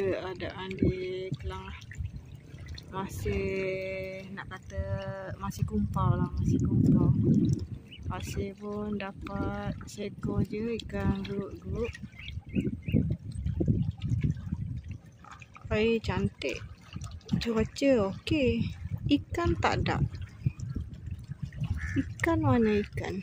keadaan di Kelang lah. Masih nak kata masih kumpau lah, masih kumpau. Masih pun dapat seekor je ikan geruk-geruk. Air cantik. Cuaca okey. Ikan tak ada. Ikan mana ikan?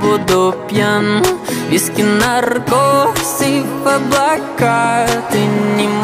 буду пьян. Виски, наркотик в облака. Ты не